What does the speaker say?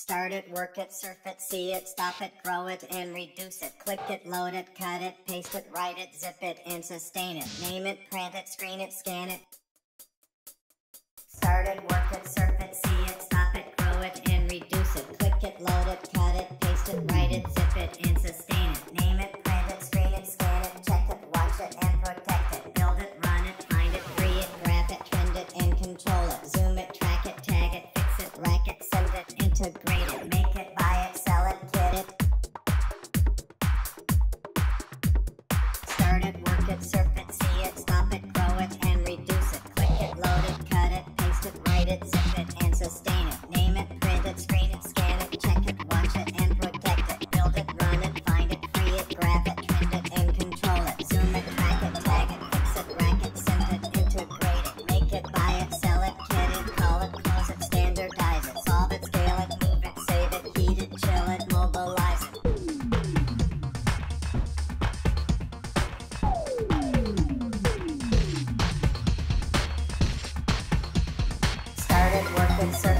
Start it, work it, surf it, see it, stop it, grow it, and reduce it. Click it, load it, cut it, paste it, write it, zip it, and sustain it. Name it, print it, screen it, scan it. Start it, work it, surf it, to it, make it, buy it, sell it, get it. Start it, work it, surf it, see it, stop it, grow it, and reduce it. Click it, load it, cut it, paste it, write it, zip it. Thanks, sir.